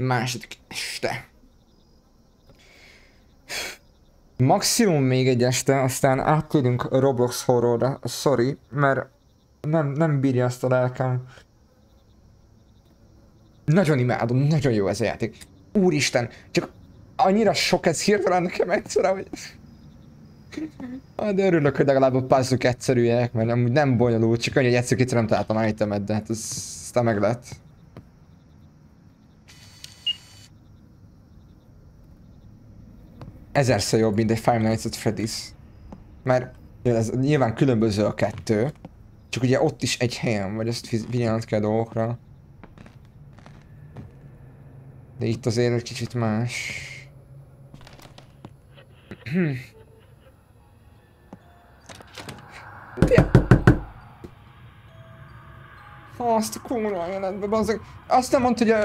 Második este. Maximum még egy este, aztán áttérünk Roblox horrorra. Sorry, mert nem, nem bírja azt a lelkem. Nagyon imádom, nagyon jó ez a játék. Úristen, csak annyira sok ez hirtelen nekem egyszerre, hogy... Ah, de örülök, hogy legalább a puzzle egyszerűek, mert amúgy nem bonyolult, csak annyi, hogy egyszer nem találtam itemet, de hát ez aztán meg lett. Ezerszer jobb, mint egy Five Nights at Freddy's. Mert ez nyilván különböző a kettő, csak ugye ott is egy helyen vagy, ezt figyelned kell dolgokra. De itt azért egy kicsit más. Ja. Azt a kurva életbe, bazzeg. Azt nem mondta, hogy a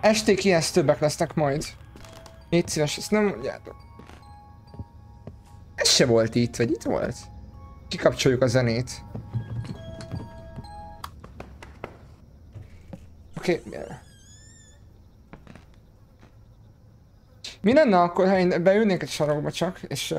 esték ijesztőbbek lesznek majd. Légy szíves, ezt nem mondjátok. Ez se volt itt, vagy itt volt? Kikapcsoljuk a zenét. Oké, okay. Mi lenne akkor, ha én beülnék egy sarokba csak, és...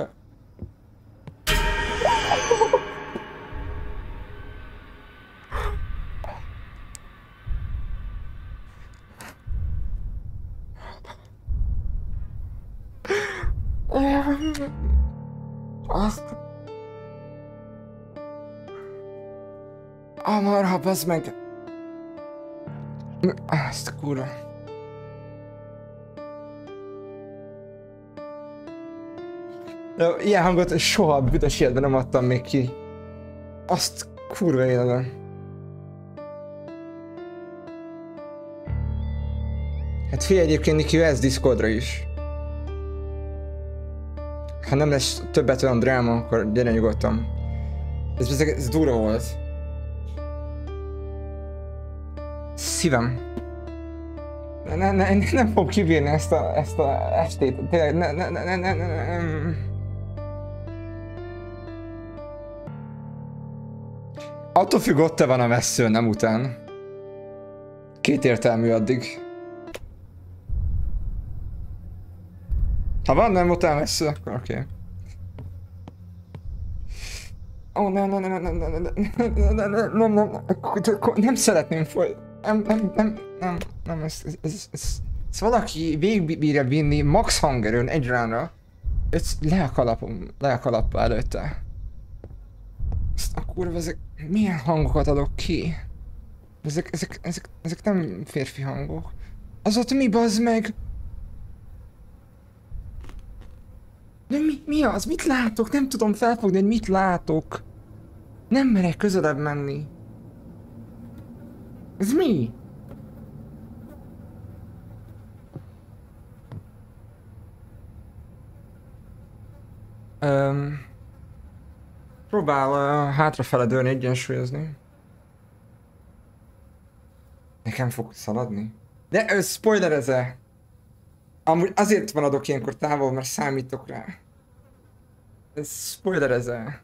marha, bazd meg! Azt kurva. De ilyen hangot soha a büdös életben nem adtam még ki. Azt kurva életben. Hát figyelj egyébként Niki, ez Discordra is. Ha nem lesz többet olyan dráma, akkor gyere nyugodtan. Ez, ez, ez durva volt. Szívem. Ne, ne, ne, nem fog kibírni ezt a, ezt a estét. Tényleg, ne, ne, ne, ne, ne, ne, ne. Attól függ, ott te van a messző, nem után. Két értelmű addig. Ha van nem után messző, akkor oké. Okay. Ó, nem, nem, nem, nem, nem, nem, nem, nem, nem, nem, nem szeretném foly... Nem, nem, nem, nem, nem, ez, ez, ez, ez, ez valaki végigbírja vinni max hangerőn egy ránra. Ez le a kalapom, le a kalappa előtte. Ezt a kurva, ezek milyen hangokat adok ki? Ezek, ezek, ezek, ezek nem férfi hangok. Az ott mi bazd meg? De mi, mi az? Mit látok? Nem tudom felfogni, hogy mit látok. Nem merek közelebb menni. Ez mi? Um, próbál uh, hátrafele dőlni, egyensúlyozni. Nekem fog szaladni? De ő spoilereze! Amúgy azért van adok ilyenkor távol, mert számítok rá. Ez spoilereze.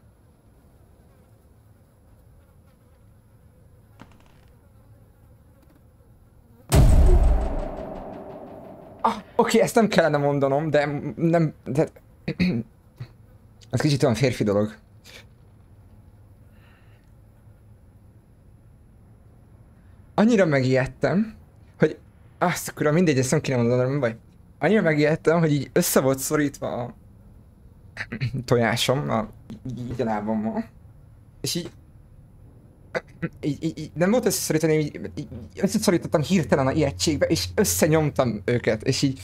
Ah, oké, okay, ezt nem kellene mondanom, de nem... De... Ez kicsit olyan férfi dolog. Annyira megijedtem, hogy azt akkor mindegy, ezt nem kéne mondanom, nem baj. Annyira megijedtem, hogy így össze volt szorítva a tojásom, a, így a lábammal. És így így, így, így, nem volt összeszorítani, így, így összeszorítottam hirtelen a ijegységbe, és összenyomtam őket, és így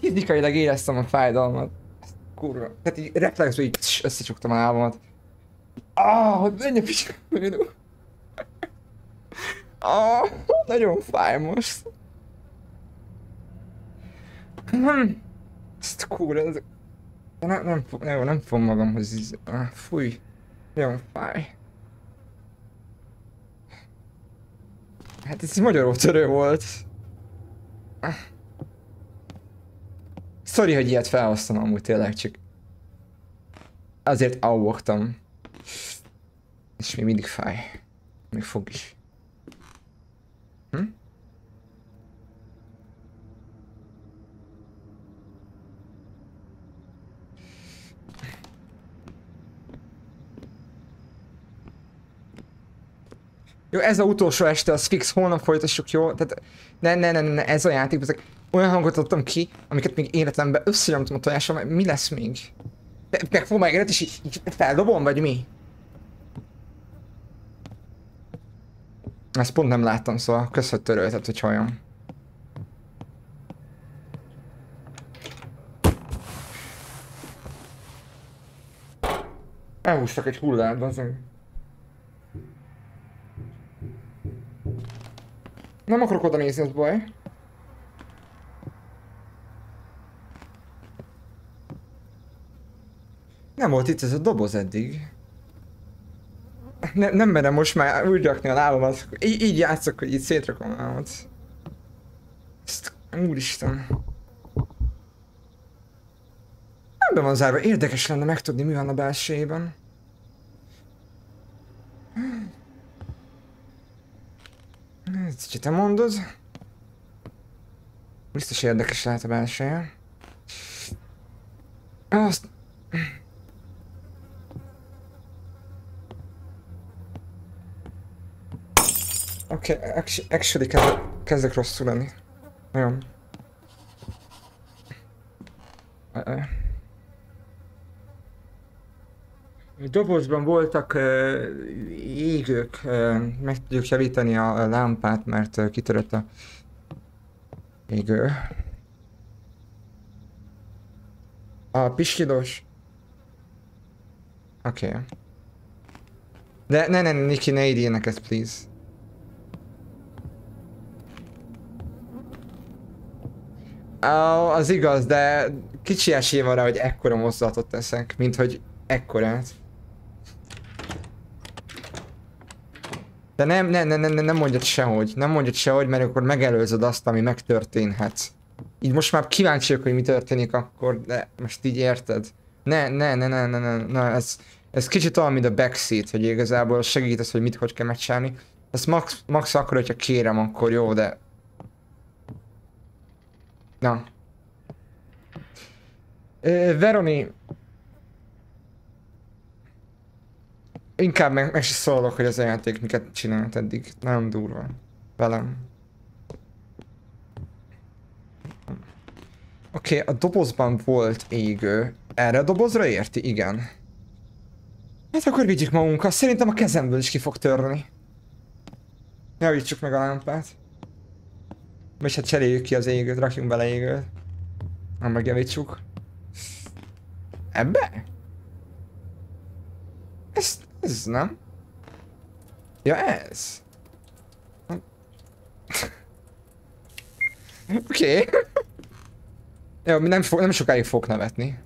fizikailag éreztem a fájdalmat. Kurva. Tehát így reflexből így összecsuktam a lábamat. Ah, hogy menj a Ah, nagyon fáj most. Nem. Ezt kurva, ez... Nem, nem, nem, nem fogom magamhoz így... Ah, fúj. Nagyon fáj. Hát ez magyar törő volt. Sorry, hogy ilyet felhoztam amúgy tényleg, csak azért auogtam. És még mindig fáj. Még fog is. Jó, ez a utolsó este, az fix, holnap folytassuk, jó? Tehát ne, ne, ne, ne, ez a játék, ezek olyan hangot adtam ki, amiket még életemben összenyomtam a tojásom, mi lesz még? Megfogom megeret és így, így feldobom, vagy mi? Ezt pont nem láttam, szóval köszönöm töröltet, hogy halljam. Elhúztak egy hullát, bazdmeg. Nem akarok oda nézni, az baj. Nem volt itt ez a doboz eddig. Ne, nem merem most már úgy rakni a lábamat. Így, így játszok, hogy így szétrakom a lábamat. Ezt, úristen. Nem be van zárva, érdekes lenne megtudni mi van a belsejében. Ezt kicsit te mondod. Biztos érdekes lehet a belseje. Azt... Oké, okay, actually kezdek, kezdek rosszul lenni. Nagyon. Dobozban voltak uh, égők, uh, meg tudjuk javítani a lámpát, mert uh, kitörött a égő. A piskidós. Oké. Okay. De ne, ne, Niki, ne idének ezt, please. Uh, az igaz, de kicsi esély van rá, hogy ekkora mozdulatot teszek, mint hogy ekkorát. De nem, nem, nem, nem, nem mondjad sehogy, nem mondjad sehogy, mert akkor megelőzöd azt, ami megtörténhet. Így most már kíváncsi vagyok, hogy mi történik akkor, de most így érted. Ne, ne, ne, ne, ne, ne, ne ez, ez kicsit olyan, mint a backseat, hogy igazából segítesz, hogy mit, hogy kell megcsinálni. Ez max, max akkor, hogyha kérem, akkor jó, de... Na. Veroni, Inkább meg, meg se szólok, hogy az a játék miket csinált eddig. Nagyon durva. Velem. Oké, okay, a dobozban volt égő. Erre a dobozra érti? Igen. Hát akkor vigyük magunkkal. Szerintem a kezemből is ki fog törni. Javítsuk meg a lámpát. És hát cseréljük ki az égőt, rakjunk bele égőt. Nem megjavítsuk. Ebbe? Ez nem? Ja, ez. Oké. Okay. Jó, nem, fog, nem sokáig fog nevetni.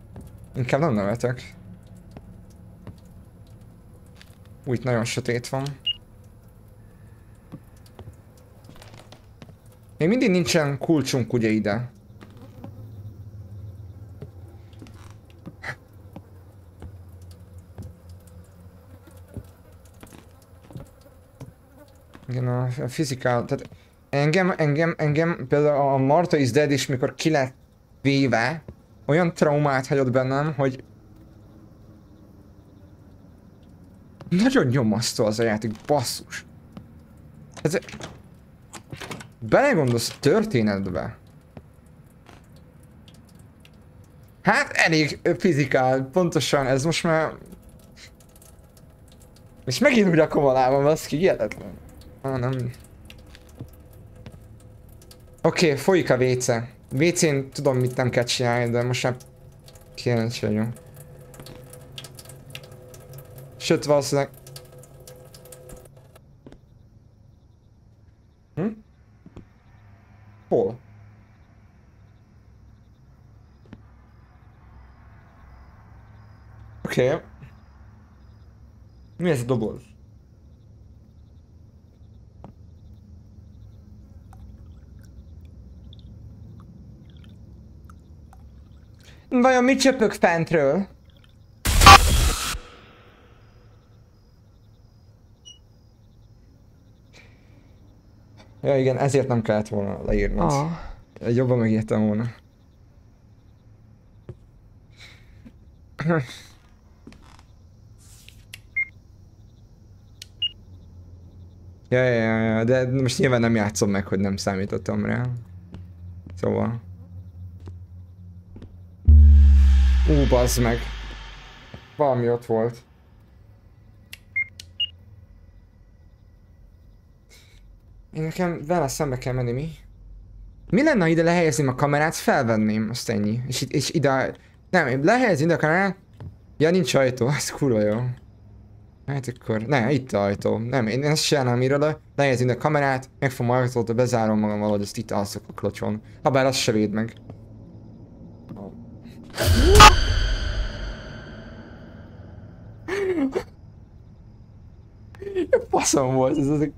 Inkább nem nevetek. Úgy nagyon sötét van. Még mindig nincsen kulcsunk ugye ide. Igen, fizikál, tehát engem, engem, engem például a Marta is Dead is, mikor ki lett véve, olyan traumát hagyott bennem, hogy nagyon nyomasztó az a játék, basszus. Ez... Belegondolsz a történetbe. Hát elég fizikál, pontosan ez most már... És megint úgy a lábam, az ki. Ah, nem. Oké, okay, folyik a WC. WC-n tudom mit nem kell csinálni, de most már kíváncsi vagyok. Sőt, valószínűleg... Hm? Hol? Oké. Okay. Mi ez a doboz? Vajon mit csöpök fentről? Ja igen, ezért nem kellett volna leírni. Ah. Jobban megírtam volna. Ja, ja, ja, ja, de most nyilván nem játszom meg, hogy nem számítottam rá. Szóval. Ú, bazd meg. Valami ott volt. Én nekem vele szembe kell menni, mi? Mi lenne, ha ide lehelyezném a kamerát, felvenném, azt ennyi. És, és ide... Nem, lehelyezni ide a kamerát. Ja, nincs ajtó, ez kurva jó. Hát akkor, ne, itt a ajtó. Nem, én ezt csinálnám le, lehelyezni ide a kamerát, megfogom ajtót, bezárom magam valahogy, azt itt alszok a klocson. Habár azt se véd meg. Faszom volt ez az...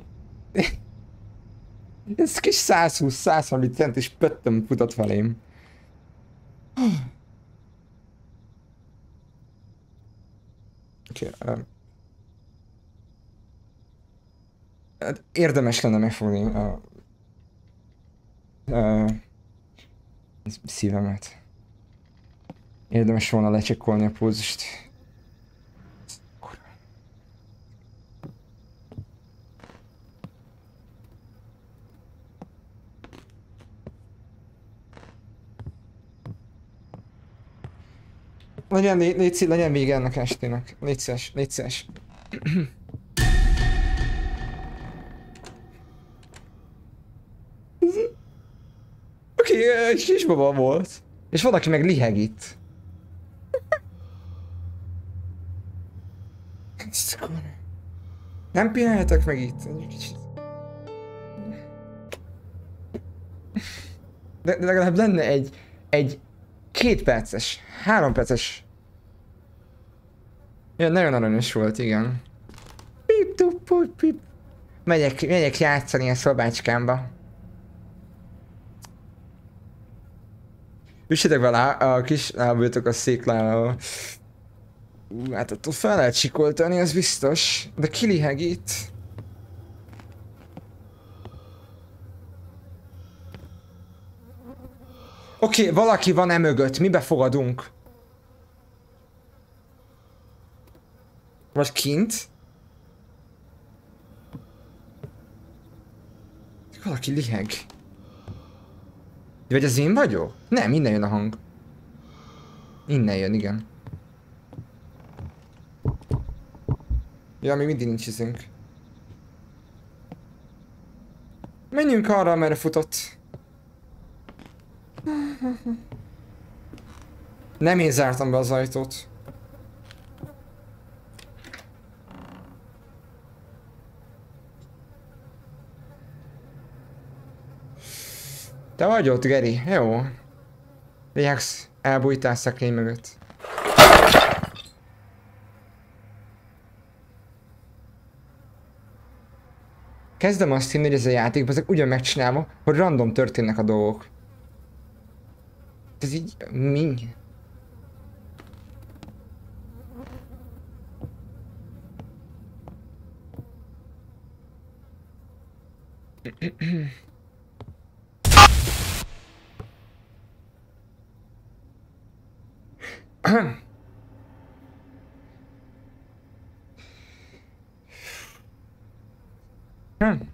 Ez kis 120-130 centis pöttöm futott felém. Okay, um. hát érdemes lenne megfogni a... Uh, szívemet. Érdemes volna lecsekkolni a pulzust. Legyen, légy, legyen vége ennek estének. Légy szíves, légy szíves. Oké, okay, kisbaba volt. És valaki meg liheg itt. Nem pihenhetek meg itt? De, de legalább lenne egy, egy két perces, három perces. Ja, nagyon aranyos volt, igen. Pip, tup, pip, pip. Megyek, megyek játszani a szobácskámba. Üssétek vele a kis lábőtök a széklára. Hát ott fel lehet sikoltani, az biztos. De kiliheg itt. Oké, okay, valaki van e mögött, mi befogadunk? Vagy kint? Valaki liheg. Vagy az én vagyok? Nem, innen jön a hang. Innen jön, igen. Ja, még mindig nincs izünk. Menjünk arra, merre futott. Nem én zártam be az ajtót. Te vagy ott, Geri? Jó. Liax, elbújtál szekrény mögött. Kezdem azt hinni, hogy ez a játékban ezek ugyan megcsinálva, hogy random történnek a dolgok. Ez így... mi? Hmm.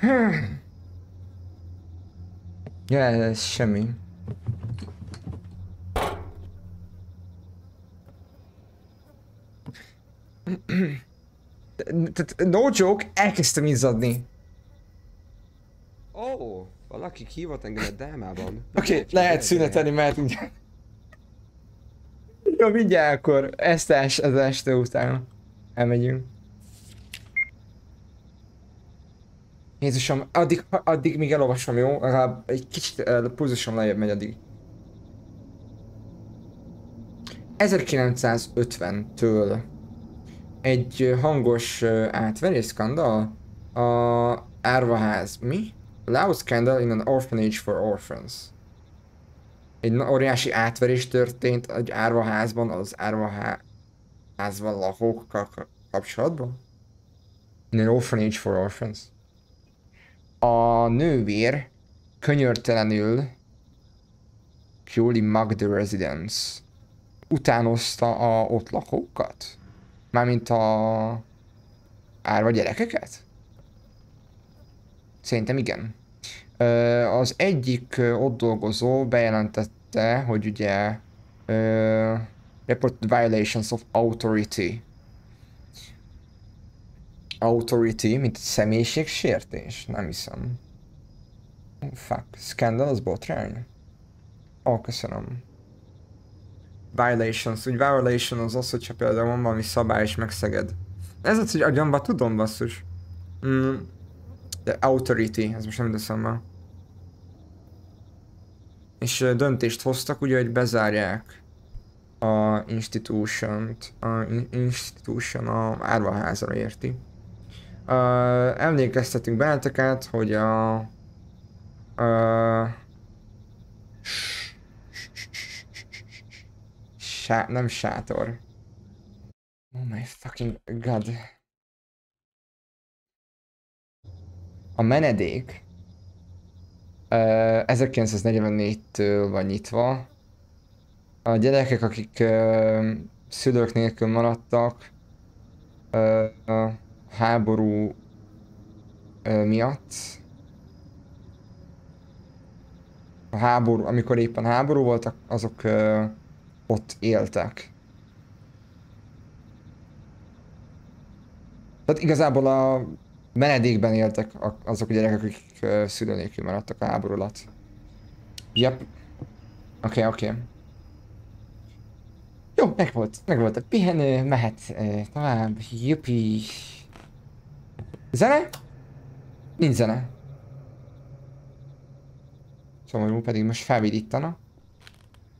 Hmm. Ja, ez semmi. No joke, elkezdtem izzadni. Ó, oh, valaki hívott engem a dámában. Oké, okay, lehet szünetelni, mert mindjárt. Jó, mindjárt akkor ezt az este után elmegyünk. Jézusom, addig, addig még elolvasom, jó? Legalább egy kicsit uh, pulzusom lejjebb megy addig. 1950-től egy hangos uh, átverés skandal a árvaház. Mi? Loud scandal in an orphanage for orphans. Egy óriási átverés történt egy árvaházban az árvaházban lakókkal kapcsolatban? In an orphanage for orphans a nővér könyörtelenül Purely Magda Residence utánozta a ott lakókat? Mármint a árva gyerekeket? Szerintem igen. Az egyik ott dolgozó bejelentette, hogy ugye ö, report violations of authority. Authority, mint személyiségsértés? Nem hiszem. Oh, fuck. Scandalous botrány? Ó, köszönöm. Violations. Úgy violation az az, hogyha például van valami szabály és megszeged. Ez az, hogy agyamba tudom basszus. Mm. De authority, ez most nem eszembe. És döntést hoztak ugye, hogy bezárják a institution-t, a in- institution a árvaházra érti. Uh, emlékeztetünk benneteket, hogy a... Uh, Sá nem sátor. Oh my fucking god. A menedék uh, 1944-től van nyitva. A gyerekek, akik uh, szülők nélkül maradtak, uh, a háború uh, miatt, a háború, amikor éppen háború voltak, azok uh, ott éltek. Tehát igazából a menedékben éltek azok a gyerekek, akik szülő nélkül maradtak a háború alatt. Yep. Oké, okay, oké. Okay. Jó, meg volt, meg volt a pihenő, mehet uh, tovább, jupi. Zene? Nincs zene. Szomorú pedig most felvidítana.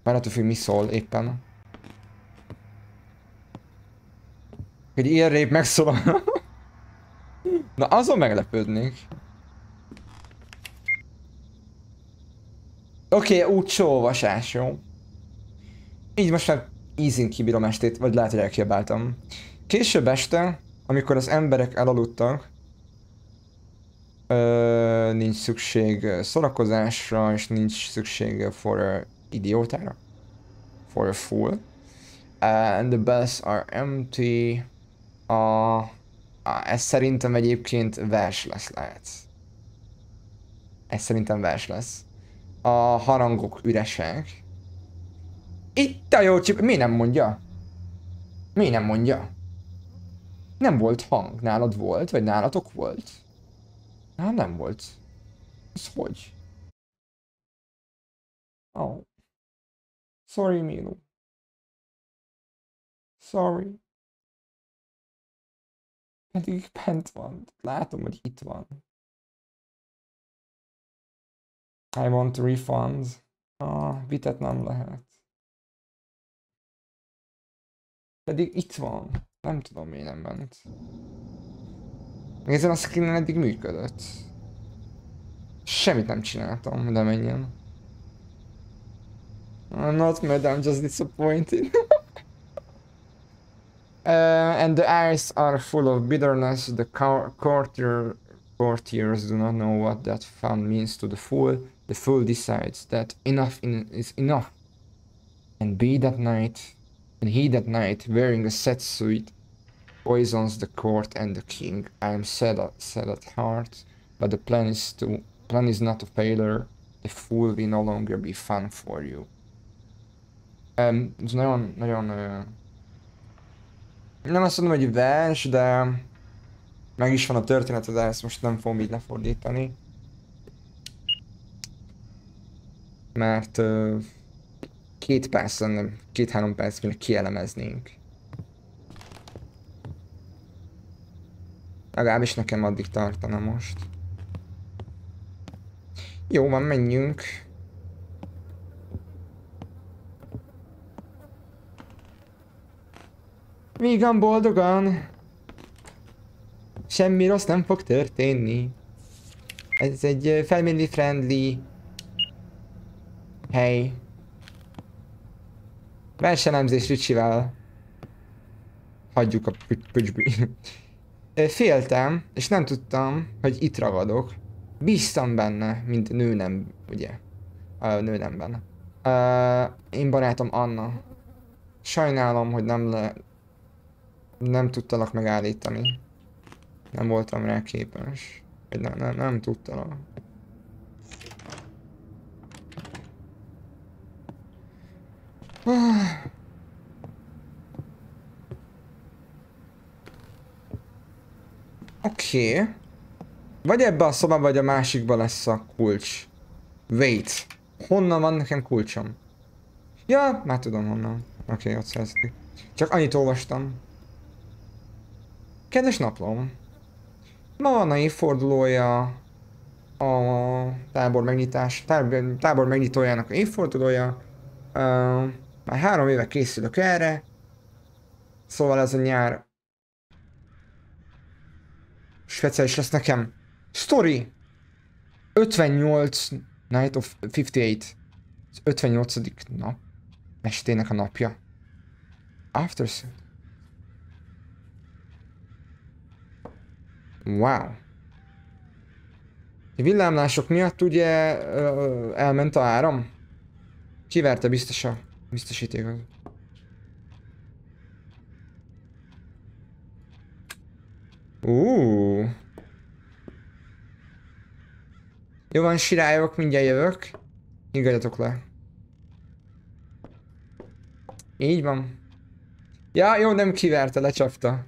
Már attól függ mi szól éppen. Hogy ilyen rép megszólal. Na azon meglepődnék. Oké, okay, úgy olvasás, jó? Így most már easy kibírom estét, vagy lehet, hogy elkiabáltam. Később este, amikor az emberek elaludtak, nincs szükség szórakozásra, és nincs szükség for idiótára. For a fool. And the bells are empty. A, a, ez szerintem egyébként vers lesz lehet. Ez szerintem vers lesz. A harangok üresek. Itt a jó csip... Mi nem mondja? Mi nem mondja? Nem volt hang. Nálad volt? Vagy nálatok volt? Nálam nem volt. Ez hogy? Oh. Sorry, Milo. Sorry. Pedig bent van. Látom, hogy itt van. I want refunds. Ah, bitet nem lehet. Pedig itt van. Nem tudom, miért nem ment. Ezen a screenen eddig működött. Semmit nem csináltam, de menjen. I'm not mad, I'm just disappointed. uh, and the eyes are full of bitterness. The courtier, courtiers do not know what that fun means to the fool. The fool decides that enough in- is enough. And be that night, and he that night, wearing a set suit, poisons the court and the king. I am sad sad at heart, but the plan is to plan is not a failure. The fool will no longer be fun for you. Um, ez nagyon, nagyon... Uh, nem azt mondom, hogy vers, de meg is van a történet, de ezt most nem fogom így lefordítani. Mert uh, két perc, nem, két-három perc, mire kielemeznénk. Legalábbis nekem addig tartana most. Jó van, menjünk. Vígan boldogan. Semmi rossz nem fog történni. Ez egy family friendly hely. Versenemzés Ricsivel. Hagyjuk a pü- pücsbű. Ö, Féltem, és nem tudtam, hogy itt ragadok. Bíztam benne, mint nő nem, ugye? A nő nem benne. Én barátom Anna. Sajnálom, hogy nem le... Nem tudtalak megállítani. Nem voltam rá képes. Nem, nem, nem tudtalak. Ah. Oké. Okay. Vagy ebbe a szobába, vagy a másikba lesz a kulcs. Wait. Honnan van nekem kulcsom? Ja, már tudom honnan. Oké, okay, ott szerződik. Csak annyit olvastam. Kedves naplom. Ma van a évfordulója a tábor megnyitás, tábor, tábor megnyitójának a évfordulója. Uh, már három éve készülök erre. Szóval ez a nyár speciális lesz nekem. Story! 58 Night of 58. Az 58. nap. Estének a napja. After Wow. A villámlások miatt ugye elment a áram? Kiverte biztos a biztosítékot. Uh. Jó van, sirályok, mindjárt jövök. Nyugodjatok le. Így van. Ja, jó, nem kiverte, lecsapta.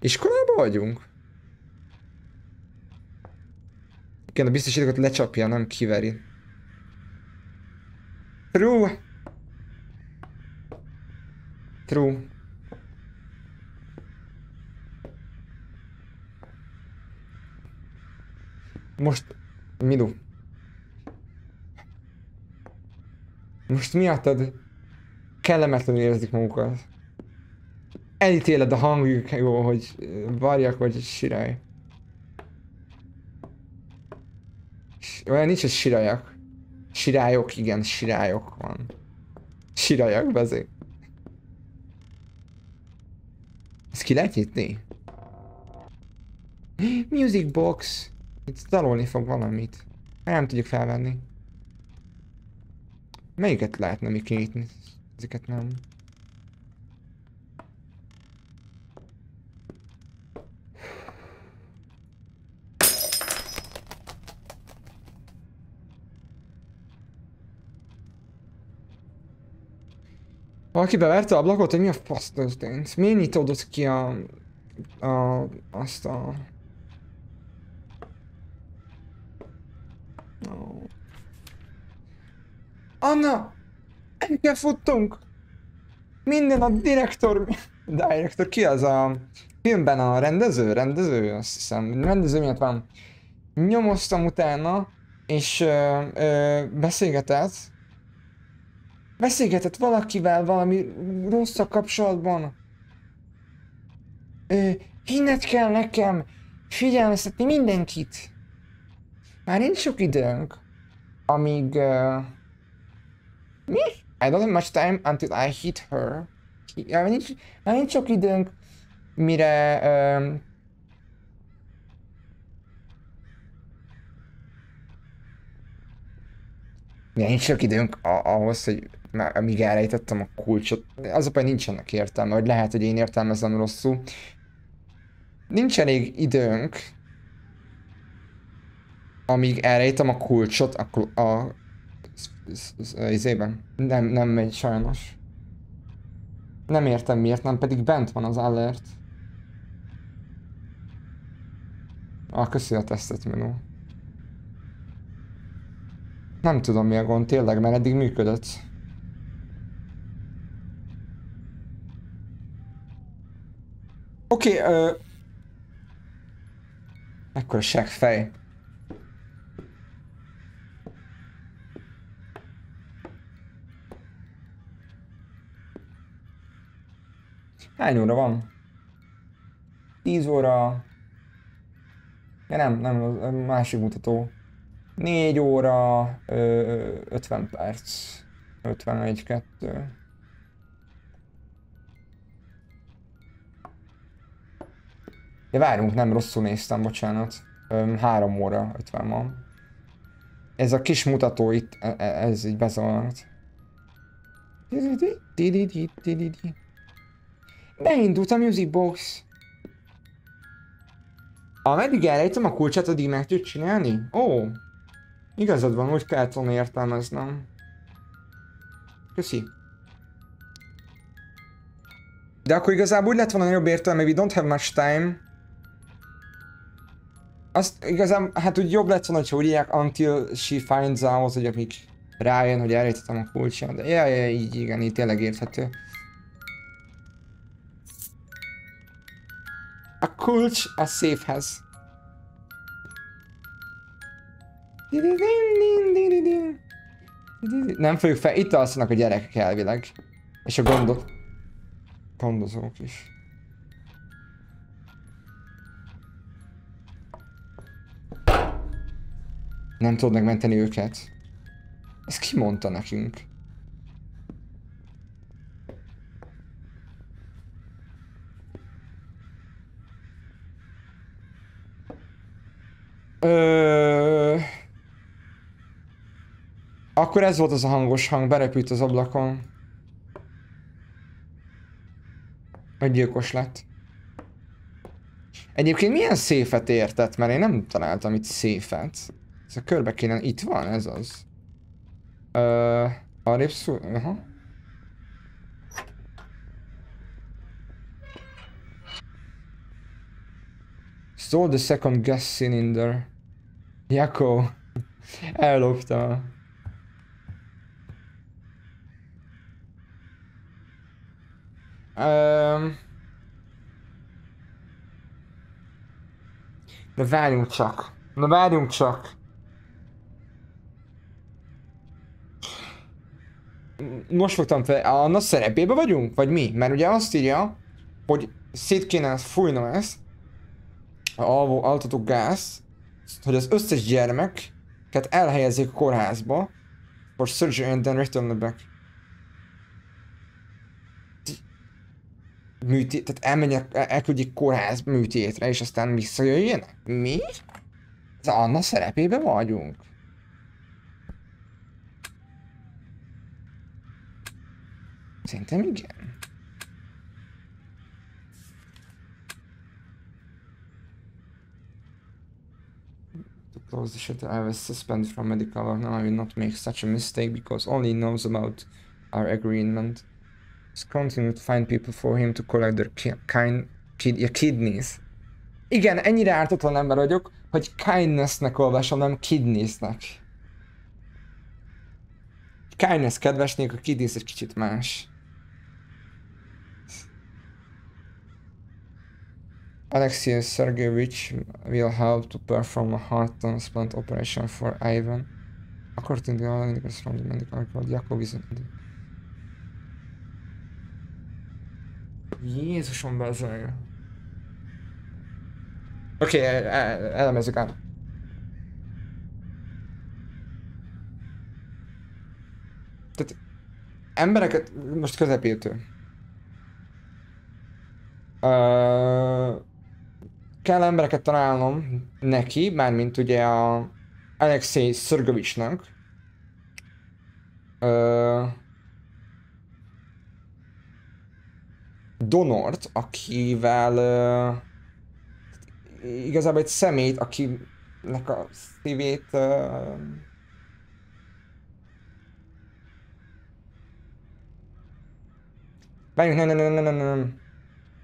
Iskolában vagyunk? Igen, a biztosítékot lecsapja, nem kiveri. True. True. Most... Midu. Most miattad kellemetlenül érzik magukat. Elítéled a hangjuk, jó, hogy varjak vagy sirály. Olyan nincs, hogy sirajak. Sirályok, igen, sirályok van. Sirajak, bezé. Ezt ki lehet nyitni? Music box. Itt dalolni fog valamit. Nem tudjuk felvenni. Melyiket lehetne még kinyitni? Ezeket nem. Valaki beverte a ablakot, hogy mi a fasz történt? Miért nyitódott ki a... a... azt a... Oh. Anna! Engem futtunk! Minden a direktor... Direktor, ki az a filmben a rendező? Rendező, azt hiszem. Rendező miatt van. Nyomoztam utána, és ö, ö, beszélgetett. Beszélgetett valakivel valami rossz a kapcsolatban. Ö, hinned kell nekem figyelmeztetni mindenkit. Már nincs sok időnk, amíg... Uh, mi? I don't have much time until I hit her. Már, nincs, már nincs sok időnk, mire... Um, nincs sok időnk ahhoz, hogy már amíg elrejtettem a kulcsot. Az a nincsenek értelme, vagy lehet, hogy én értelmezem rosszul. Nincs elég időnk, amíg elrejtem a kulcsot a, a izében. Nem, nem megy sajnos. Nem értem miért, nem pedig bent van az alert. Ah, köszi a tesztet menü. Nem tudom mi a gond, tényleg, mert eddig működött. Oké, okay, uh... Ekkora fej. Hány óra van? 10 óra... Ja nem, nem, a másik mutató. 4 óra, ö, 50 perc. 51, 2. Ja várjunk, nem rosszul néztem, bocsánat. 3 óra 50 van. Ez a kis mutató itt, e, e, ez így bezavart. Beindult a Music Box. Ameddig elrejtem a kulcsát, addig meg tudjuk csinálni? Ó. Igazad van, úgy kellett volna értelmeznem. Köszi. De akkor igazából úgy lett volna jobb értelme, we don't have much time. Azt igazán, hát úgy jobb lett volna, hogyha úgy írják until she finds out, hogy amíg rájön, hogy elrejtettem a kulcsát. De ja, ja, így igen, így tényleg érthető. A kulcs a safehez. Nem fogjuk fel, itt alszanak a gyerekek elvileg. És a gondok. Gondozók is. Nem tudod megmenteni őket. Ezt ki mondta nekünk? Ö... Akkor ez volt az a hangos hang, berepült az ablakon. Hogy gyilkos lett. Egyébként milyen széfet értett? Mert én nem találtam itt széfet. Ez a körbe kéne... Itt van, ez az. Ö... Arrébb szó... Aha. Stole the second gas cylinder. Jako. Ellopta. Um, de várjunk csak. Na várjunk csak. Most fogtam fel, a nagy szerepébe vagyunk? Vagy mi? Mert ugye azt írja, hogy szét kéne fújnom ezt, a altató gáz, hogy az összes gyermeket elhelyezik kórházba, for surgery and then return back. Műtét, tehát elmenjek, elküldjék kórház műtétre, és aztán visszajöjjenek? Mi? Ez Anna szerepébe vagyunk? Szerintem igen. Close the shutter, I was suspended from medical work. Now I will not make such a mistake because only knows about our agreement. Continue to find people for him to collect their ki kind kid kidneys. Igen, ennyire ártatlan ember vagyok, hogy kindnessnek olvasom, nem kidneysnek. Kindness kedvesnék, a kidneys egy kicsit más. Alexei Sergeyevich will help to perform a heart transplant operation for Ivan. According to the indications from the medical record, Jakov is Jézusom, bezzeg. Oké, okay, e- e- elemezzük át. Tehát embereket, most közepítő. Uh, kell embereket találnom neki, mármint ugye a Alexei Szörgovicsnak. Uh, donort, akivel uh, igazából egy szemét, akinek a szívét uh, Várjunk, nem, nem, nem, nem, nem, nem,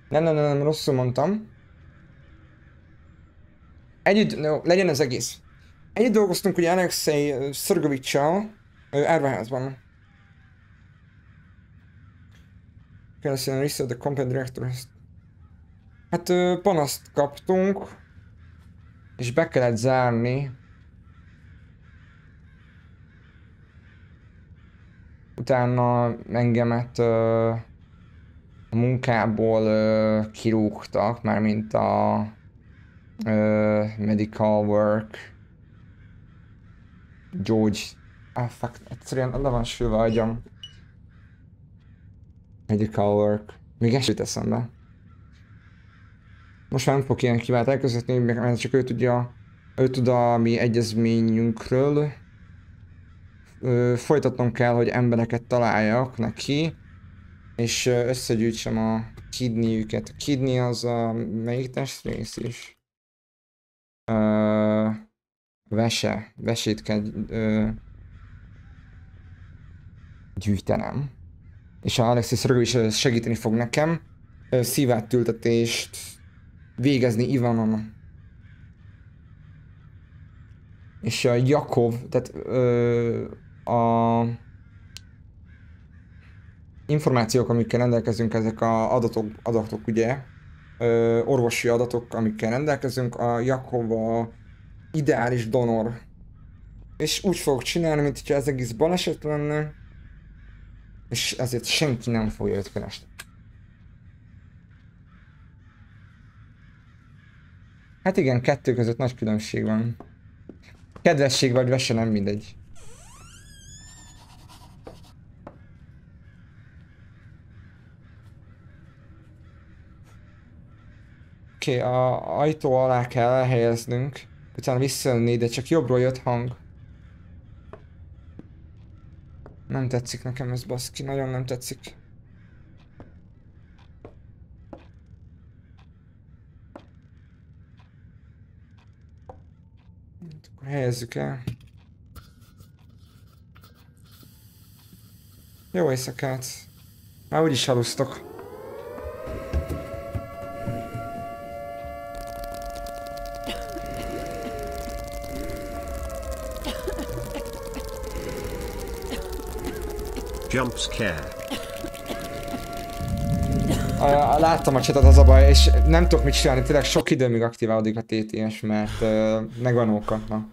nem, nem, nem, nem, rosszul mondtam. Együtt, no, legyen ez egész. Együtt dolgoztunk ugye Alexei Szörgovicsal, Árvaházban. Kereszen vissza, de Company Director Hát panaszt kaptunk, és be kellett zárni. Utána engemet ö, a munkából ö, kirúgtak, mint a ö, medical work. George. Ah, fuck, egyszerűen le van sülve agyam. Medical work. Még ez eszembe. Most már nem fog ilyen kivált elkövetni, mert csak ő tudja, ő tud a mi egyezményünkről. ö, folytatnom kell, hogy embereket találjak neki, és összegyűjtsem a kidneyüket. A kidney az a melyik testrész is? Ö, vese. Vesét kell ö, gyűjtenem. És a Alexis Rögő is segíteni fog nekem. Ö, szívátültetést végezni Ivanon. És a Jakov, tehát ö, a információk, amikkel rendelkezünk, ezek a adatok, adatok ugye, ö, orvosi adatok, amikkel rendelkezünk, a Jakov a ideális donor. És úgy fogok csinálni, mint hogyha ez egész baleset lenne, és ezért senki nem fogja őt keresni. Hát igen, kettő között nagy különbség van. Kedvesség vagy vese nem mindegy. Oké, okay, a ajtó alá kell elhelyeznünk, utána visszajönni, de csak jobbról jött hang. Nem tetszik nekem ez baszki, nagyon nem tetszik. Akkor helyezzük el. Jó éjszakát. Már úgyis alusztok. Jump scare. A, láttam a csetet az a baj, és nem tudok mit csinálni, tényleg sok időmig aktiválódik a TTS, mert uh, megvan oka. Na.